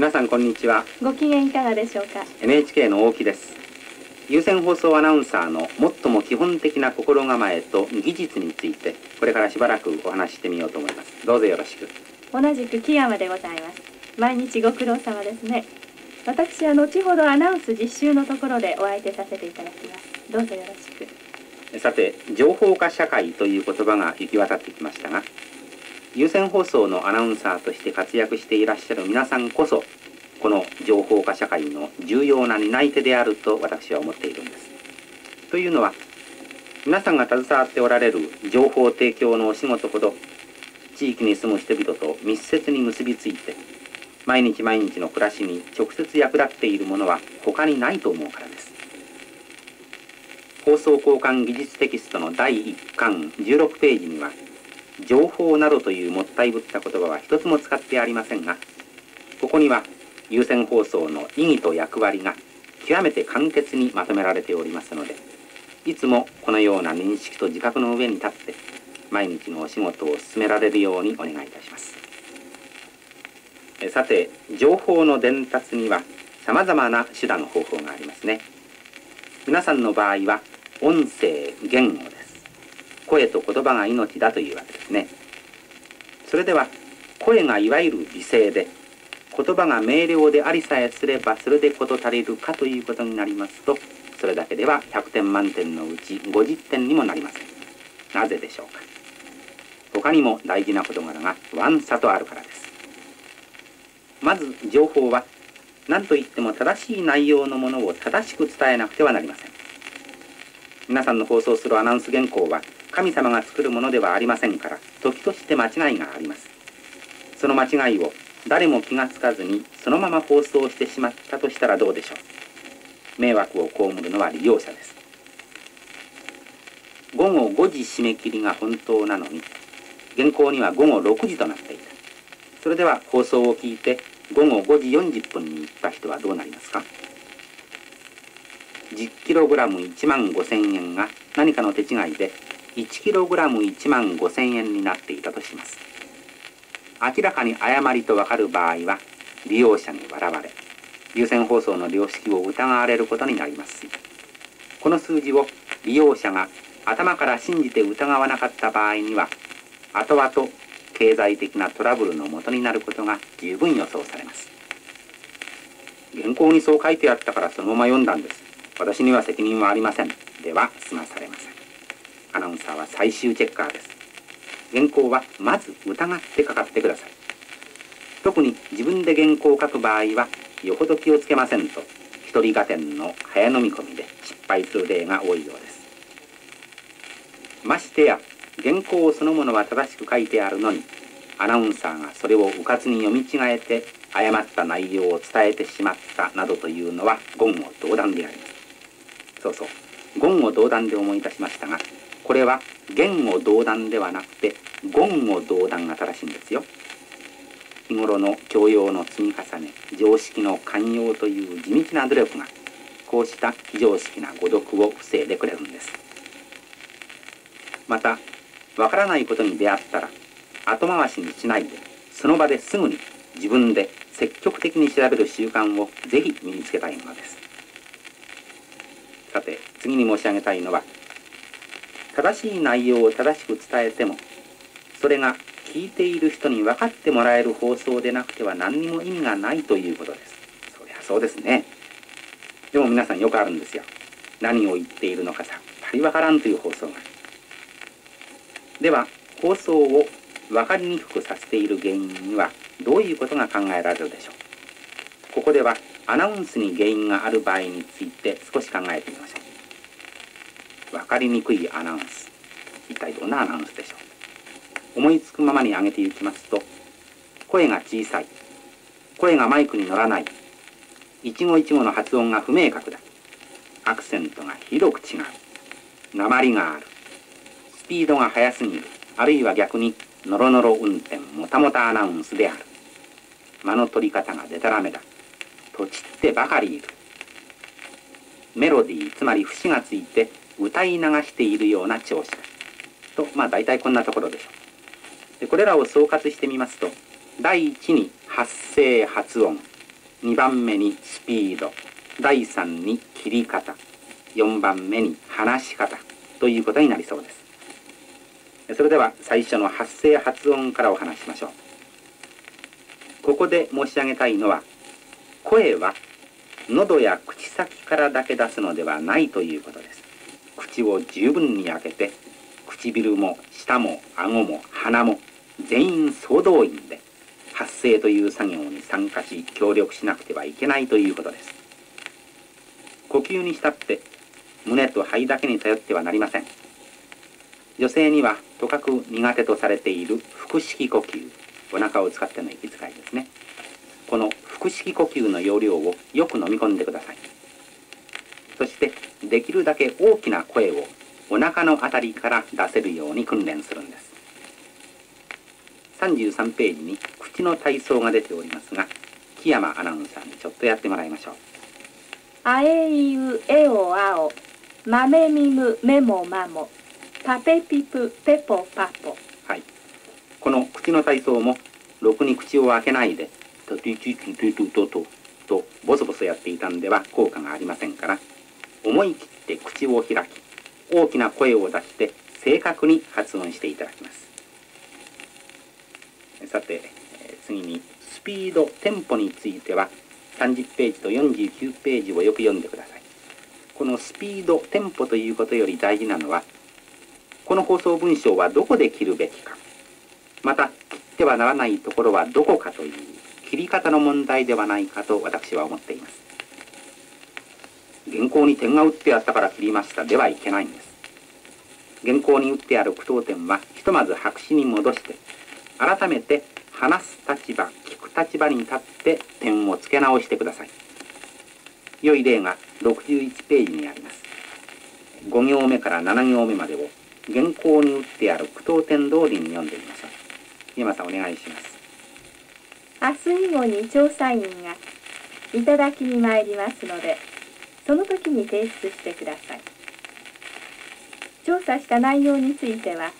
皆さんこんにちは。ご機嫌いかがでしょうか？NHK の大木です。有線放送アナウンサーの最も基本的な心構えと技術についてこれからしばらくお話ししてみようと思います。どうぞよろしく。同じく木山でございます。毎日ご苦労様ですね。私は後ほどアナウンス実習のところでお相手させていただきます。どうぞよろしく。さて情報化社会という言葉が行き渡ってきましたが有線放送のアナウンサーとして活躍していらっしゃる皆さんこそこの情報化社会の重要な担い手であると私は思っているんです。というのは皆さんが携わっておられる情報提供のお仕事ほど地域に住む人々と密接に結びついて毎日毎日の暮らしに直接役立っているものは他にないと思うからです。放送交換技術テキストの第1巻16ページには情報などというもったいぶった言葉は一つも使ってありませんがここには有線放送の意義と役割が極めて簡潔にまとめられておりますのでいつもこのような認識と自覚の上に立って毎日のお仕事を進められるようにお願いいたします。さて情報の伝達にはさまざまな手段の方法がありますね。皆さんの場合は音声言語声と言葉が命だというわけですね。それでは声がいわゆる美声で言葉が明瞭でありさえすればそれで事足りるかということになりますとそれだけでは100点満点のうち50点にもなりません。なぜでしょうか。他にも大事な事柄がワンサとあるからです。まず情報は何といっても正しい内容のものを正しく伝えなくてはなりません。皆さんの放送するアナウンス原稿は神様が作るものではありませんから時として間違いがあります。その間違いを誰も気がつかずにそのまま放送してしまったとしたらどうでしょう。迷惑を被るのは利用者です。午後5時締め切りが本当なのに原稿には午後6時となっていた。それでは放送を聞いて午後5時40分に行った人はどうなりますか？10kg1 万5000円が何かの手違いで 1kg1 万5000円になっていたとします。明らかに誤りとわかる場合は利用者に笑われ有線放送の良識を疑われることになります。この数字を利用者が頭から信じて疑わなかった場合には後々経済的なトラブルのもとになることが十分予想されます。原稿にそう書いてあったからそのまま読んだんです。私には責任はありません。では済まされません。アナウンサーは最終チェッカーです。原稿はまず疑ってかかってください。特に自分で原稿を書く場合はよほど気をつけませんと一人合点の早飲み込みで失敗する例が多いようです。ましてや原稿そのものは正しく書いてあるのにアナウンサーがそれをうかつに読み違えて誤った内容を伝えてしまったなどというのは言語道断であります。そうそう言語道断で思い出しましたがこれは言語道断ではなくて言語道断が正しいんですよ。日頃の教養の積み重ね常識の寛容という地道な努力がこうした非常識な誤読を防いでくれるんです。またわからないことに出会ったら後回しにしないでその場ですぐに自分で積極的に調べる習慣をぜひ身につけたいものです。さて次に申し上げたいのは正しい内容を正しく伝えてもそれが聞いている人に分かってもらえる放送でなくては何にも意味がないということです。そりゃそうですね。でも皆さんよくあるんですよ。何を言っているのかさっぱり分からんという放送が。では放送を分かりにくくさせている原因にはどういうことが考えられるでしょう。ここではアナウンスに原因がある場合について少し考えてみましょう。分かりにくいアナウンス。一体どんなアナウンスでしょう？思いつくままに上げていきますと声が小さい。声がマイクに乗らない。一語一語の発音が不明確だ。アクセントがひどく違う。鉛がある。スピードが速すぎる。あるいは逆にノロノロ運転もたもたアナウンスである。間の取り方がでたらめだ。とちってばかりいる。メロディーつまり節がついて歌い流しているような調子だ。とまあ大体こんなところでしょう。でこれらを総括してみますと第一に発声発音2番目にスピード第3に切り方4番目に話し方ということになりそうです。それでは最初の発声発音からお話しましょう。ここで申し上げたいのは声は喉や口先からだけ出すのではないということです。口を十分に開けて唇も舌も顎も鼻も全員総動員で発声という作業に参加し協力しなくてはいけないということです。呼吸にしたって胸と肺だけに頼ってはなりません。女性にはとかく苦手とされている腹式呼吸お腹を使っての息遣いですね。この腹式呼吸の要領をよく飲み込んでください。そしてできるだけ大きな声をお腹のあたりから出せるように訓練するんです。33ページに口の体操が出ておりますが木山アナウンサーにちょっとやってもらいましょう。あえいうえおあおまめみむめもまもパペピプペポパポ。はい。この口の体操もろくに口を開けないでトゥトゥトゥトゥトゥトゥトとボソボソやっていたんでは効果がありませんから思い切って口を開き大きな声を出して正確に発音していただきます。さて次にスピードテンポについては30ページと49ページをよく読んでください。このスピードテンポということより大事なのはこの放送文章はどこで切るべきかまた切ってはならないところはどこかという切り方の問題ではないかと私は思っています。原稿に点が打ってあったから切りましたではいけないんです。原稿に打ってある句読点はひとまず白紙に戻して改めて話す立場聞く立場に立って点を付け直してください。良い例が61ページにあります。5行目から7行目までを原稿に打ってある句読点通りに読んでみましょう山さんお願いします。明日以後に調査員がいただきに参りますのでその時に提出してください。調査した内容については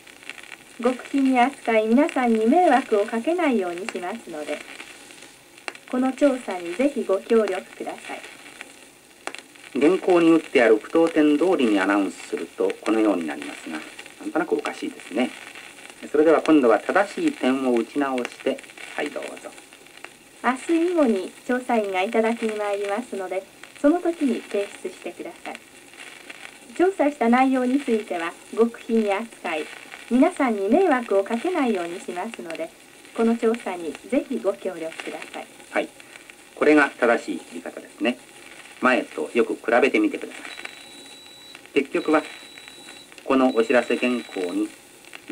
極秘に扱い皆さんに迷惑をかけないようにしますのでこの調査にぜひご協力ください。原稿に打ってある句読点通りにアナウンスするとこのようになりますがなんとなくおかしいですね。それでは今度は正しい点を打ち直してはいどうぞ。明日以後に調査員がいただきに参りますのでその時に提出してください。調査した内容については極秘に扱い皆さんに迷惑をかけないようにしますのでこの調査にぜひご協力ください。はい。これが正しい切り方ですね。前とよく比べてみてください。結局はこのお知らせ原稿に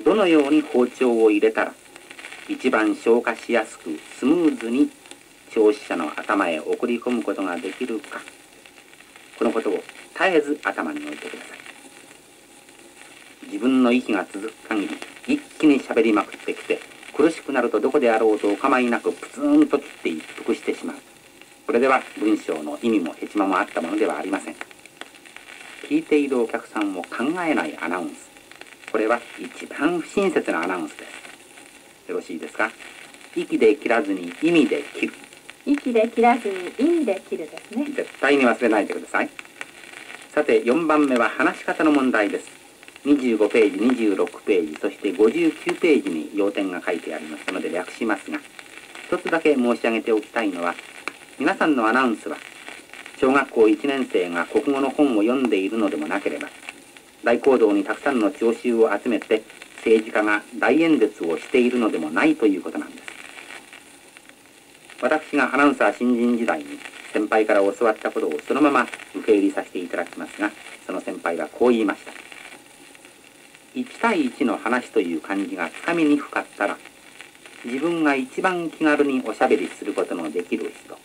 どのように包丁を入れたら一番消化しやすくスムーズに消費者の頭へ送り込むことができるか。このことを絶えず頭に置いてください。自分の息が続く限り一気に喋りまくってきて苦しくなるとどこであろうとお構いなくプツンと切って一服してしまう。これでは文章の意味もヘチマもあったものではありません。聞いているお客さんを考えないアナウンス。これは一番不親切なアナウンスです。よろしいですか？息で切らずに意味で切る。息で切らずに意味で切るですね。絶対に忘れないでください。さて4番目は話し方の問題です。25ページ26ページそして59ページに要点が書いてありますので略しますが一つだけ申し上げておきたいのは皆さんのアナウンスは小学校1年生が国語の本を読んでいるのでもなければ大講堂にたくさんの聴衆を集めて政治家が大演説をしているのでもないということなんです。私がアナウンサー新人時代に先輩から教わったことをそのまま受け入れさせていただきますがその先輩はこう言いました。1対1の話という感じがつかみにくかったら自分が一番気軽におしゃべりすることのできる人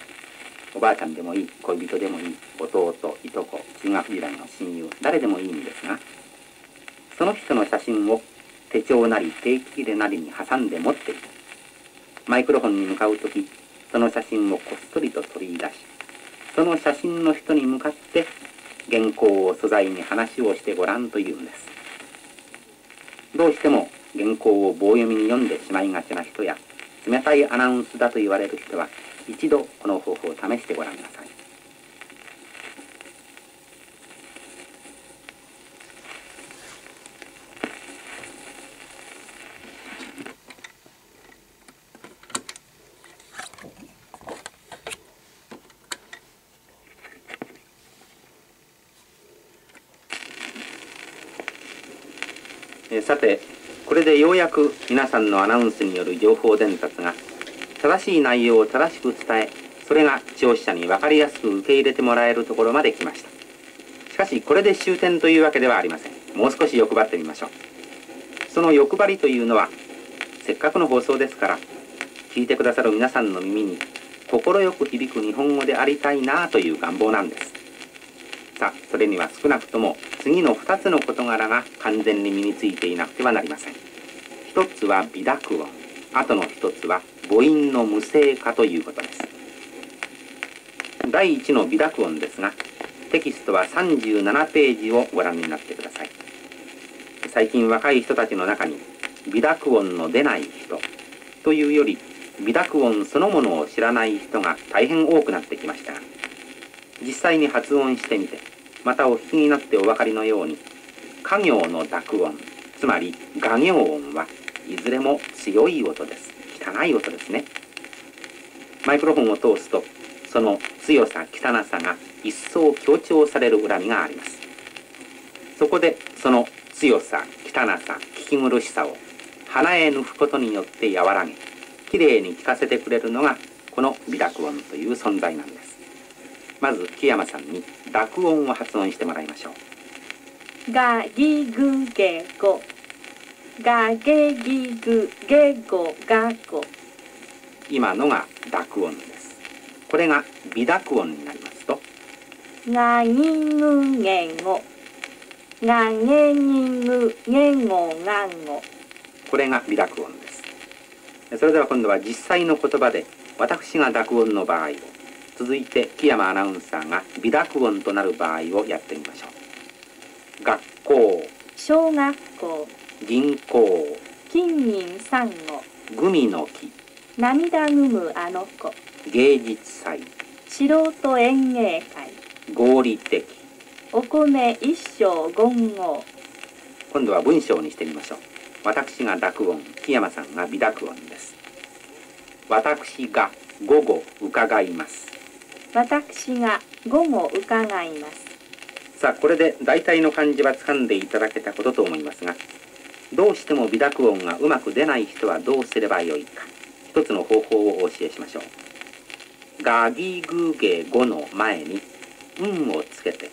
おばあちゃんでもいい恋人でもいい弟いとこ中学時代の親友誰でもいいんですがその人の写真を手帳なり定期入れなりに挟んで持っているマイクロフォンに向かう時その写真をこっそりと取り出しその写真の人に向かって原稿を素材に話をしてごらんというんです。どうしても原稿を棒読みに読んでしまいがちな人や冷たいアナウンスだと言われる人は一度この方法を試してごらんなさい。さてこれでようやく皆さんのアナウンスによる情報伝達が正しい内容を正しく伝えそれが聴取者に分かりやすく受け入れてもらえるところまで来ました。しかしこれで終点というわけではありません。もう少し欲張ってみましょう。その欲張りというのはせっかくの放送ですから聞いてくださる皆さんの耳に快く響く日本語でありたいなという願望なんです。さそれには少なくとも次の2つの事柄が完全に身についていなくてはなりません。一つは微濁音。あとの一つは母音の無声化ということです。第1の微濁音ですがテキストは37ページをご覧になってください。最近若い人たちの中に微濁音の出ない人というより微濁音そのものを知らない人が大変多くなってきましたが実際に発音してみてまたお聞きになってお分かりのように家行の濁音つまり画行音はいずれも強い音です。汚い音ですね。マイクロフォンを通すとその強さ汚さが一層強調される恨みがあります。そこでその強さ汚さ聞き苦しさを鼻へ抜くことによって和らげきれいに聞かせてくれるのがこの微濁音という存在なんです。まず木山さんに濁音を発音してもらいましょう。がぎぐげごがげぎぐげごがご今のが濁音です。これが微濁音になりますと。がぎぐげごがげぎぐげごがごこれが微濁音です。それでは今度は実際の言葉で私が濁音の場合を続いて木山アナウンサーが微濁音となる場合をやってみましょう。学校。小学校銀行。金銀サンゴグミの木。涙ぐむあの子。芸術祭素人演芸会。合理的。お米一升言語。今度は文章にしてみましょう。私が濁音木山さんが微濁音です。私が午後伺います私が午後伺います。さあこれで大体の漢字は掴んでいただけたことと思いますがどうしても微濁音がうまく出ない人はどうすればよいか一つの方法をお教えしましょう。ガギグゲゴの前に「ん」をつけて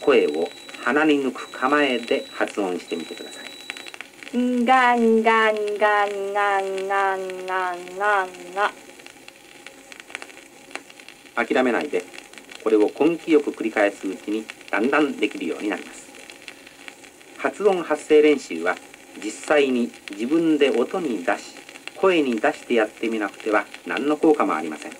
声を鼻に抜く構えで発音してみてください。んがんがんがんがんがんがんがんが諦めないでこれを根気よく繰り返すうちにだんだんできるようになります。発音発声練習は実際に自分で音に出し声に出してやってみなくては何の効果もありません。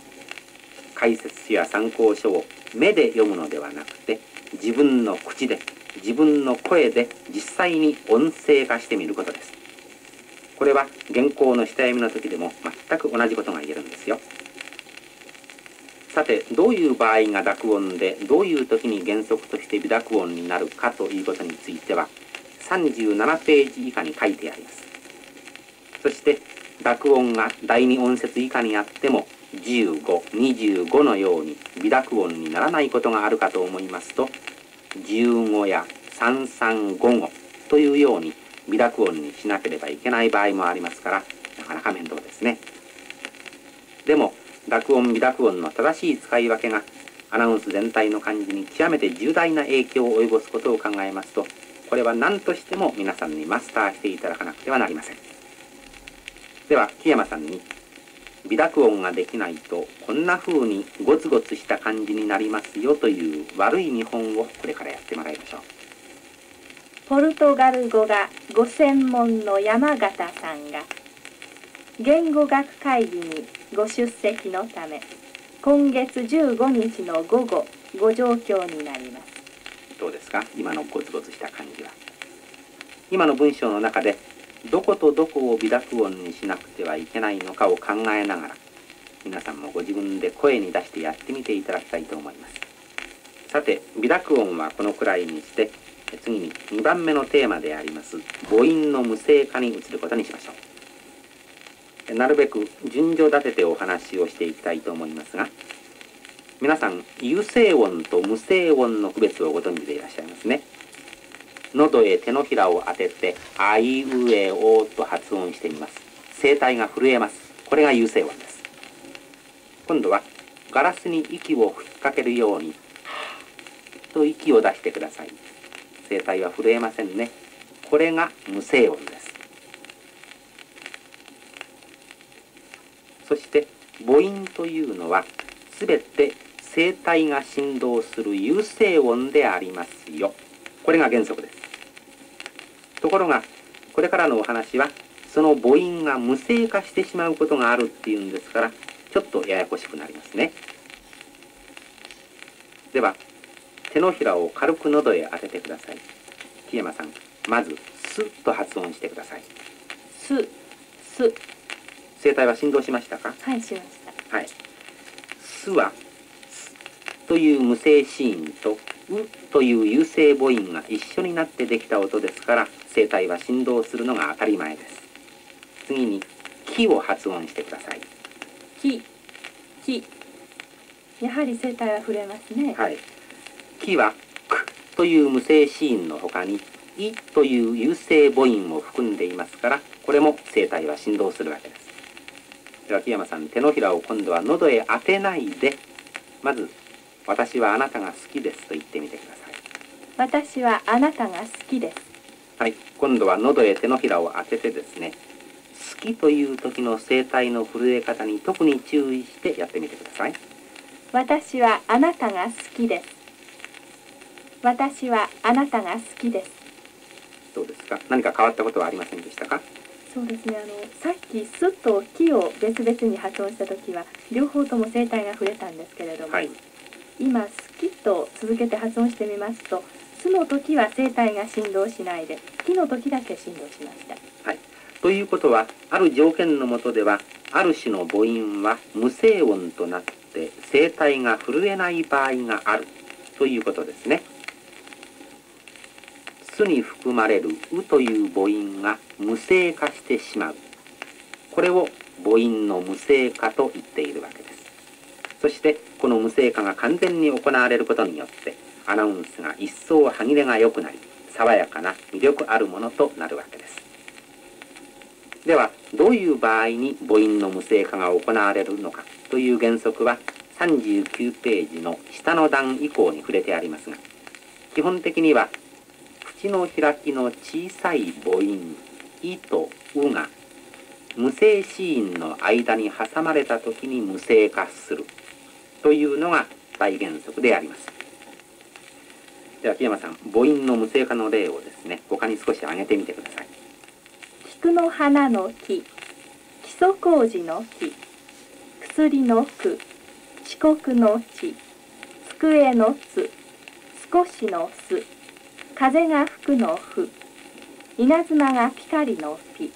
解説書や参考書を目で読むのではなくて自分の口で自分の声で実際に音声化してみることです。これは原稿の下読みの時でも全く同じことが言えるんですよ。さてどういう場合が濁音でどういう時に原則として微濁音になるかということについては37ページ以下に書いてあります。そして濁音が第二音節以下にあっても1525のように微濁音にならないことがあるかと思いますと15や3355というように微濁音にしなければいけない場合もありますからなかなか面倒ですね。でも濁音微濁音の正しい使い分けがアナウンス全体の感じに極めて重大な影響を及ぼすことを考えますとこれは何としても皆さんにマスターしていただかなくてはなりません。では木山さんに微濁音ができないとこんな風にゴツゴツした感じになりますよという悪い見本をこれからやってもらいましょう。ポルトガル語がご専門の山形さんが言語学会議にご出席のため今月15日の午後ご状況になります。どうですか？今のゴツゴツした感じは？今の文章の中でどことどこを微濁音にしなくてはいけないのかを考えながら皆さんもご自分で声に出してやってみていただきたいと思います。さて微濁音はこのくらいにして次に2番目のテーマであります母音の無声化に移ることにしましょう。なるべく順序立ててお話をしていきたいと思いますが皆さん有声音と無声音の区別をご存知でいらっしゃいますね。喉へ手のひらを当てて「あいうえお」と発音してみます。声帯が震えます。これが有声音です。今度はガラスに息を吹きかけるように「と息を出してください。声帯は震えませんね。これが無声音です。そして母音というのは全て声帯が振動する有声音でありますよ。これが原則です。ところがこれからのお話はその母音が無声化してしまうことがあるっていうんですからちょっとややこしくなりますね。では手のひらを軽く喉へ当ててください。木山さんまず「す」と発音してください。すす。声帯は振動しましたか？はいしました。はい「す」は「す」という無声子音と「う」という有声母音が一緒になってできた音ですから声帯は振動するのが当たり前です。次に「き」を発音してください。ききやはり声帯は触れますね。はい「き」は「く」という無声子音のほかに「い」という有声母音を含んでいますからこれも声帯は振動するわけですでは木山さん手のひらを今度は喉へ当てないでまず「私はあなたが好きです」と言ってみてください。私はあなたが好きです。はい今度は喉へ手のひらを当ててですね好きという時の声帯の震え方に特に注意してやってみてください。私はあなたが好きです。私はあなたが好きです。どうですか？何か変わったことはありませんでしたか？そうですね。あのさっき「す」と「き」を別々に発音した時は両方とも声帯が触れたんですけれども、はい。今「好き」と続けて発音してみますと「す」の時は声帯が振動しないで「き」の時だけ振動しました。はい、ということはある条件のもとではある種の母音は無声音となって声帯が震えない場合があるということですね。すに含まれる「う」という母音が無声化してしまう。これを母音の無声化と言っているわけです。そしてこの無声化が完全に行われることによってアナウンスが一層歯切れが良くなり爽やかな魅力あるものとなるわけです。ではどういう場合に母音の無声化が行われるのかという原則は39ページの下の段以降に触れてありますが基本的には口の開きの小さい母音「い」と「う」が無声子音の間に挟まれた時に無声化するというのが大原則であります。では木山さん母音の無声化の例をですね他に少し挙げてみてください。菊の花の木基礎工事の木薬の句遅刻の地机のつ少しのす風が吹くのふ。稲妻がピカリのピ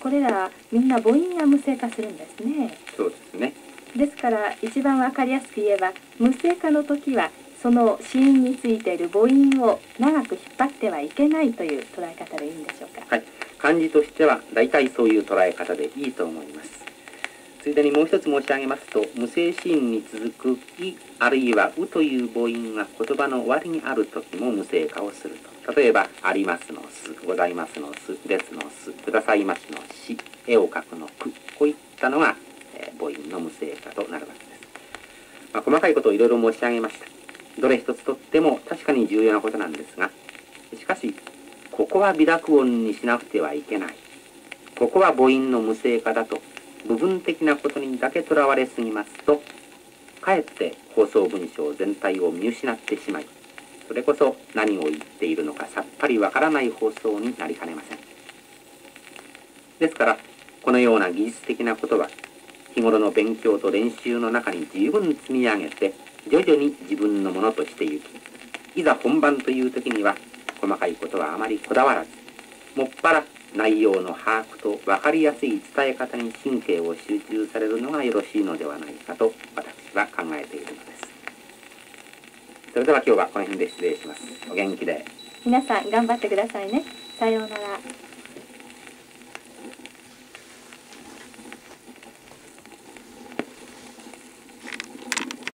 これらみんな母音が無声化するんですね。そうですね。ですから一番わかりやすく言えば無声化の時はその子音についている母音を長く引っ張ってはいけないという捉え方でいいんでしょうか。はい。漢字としては大体そういう捉え方でいいと思いますついでにもう一つ申し上げますと無声子音に続く「い」あるいは「う」という母音が言葉の終わりにある時も無声化をすると。例えば「あります」の「す」「ございます」の「す」「です」の「す」「くださいます」の「し」「絵を描く」の「く」こういったのが、えー母音の無声化となるわけです、まあ、細かいことをいろいろ申し上げました。どれ一つとっても確かに重要なことなんですがしかしここは微濁音にしなくてはいけない。ここは母音の無声化だと部分的なことにだけとらわれすぎますとかえって放送文章全体を見失ってしまいそれこそ何を言っているのかさっぱりわからない放送になりかねません。ですからこのような技術的なことは日頃の勉強と練習の中に十分積み上げて徐々に自分のものとしていきいざ本番という時には細かいことはあまりこだわらずもっぱら内容の把握と分かりやすい伝え方に神経を集中されるのがよろしいのではないかと私は考えているのです。それでは今日はこの辺で失礼します。お元気で。皆さん頑張ってくださいね。さようなら。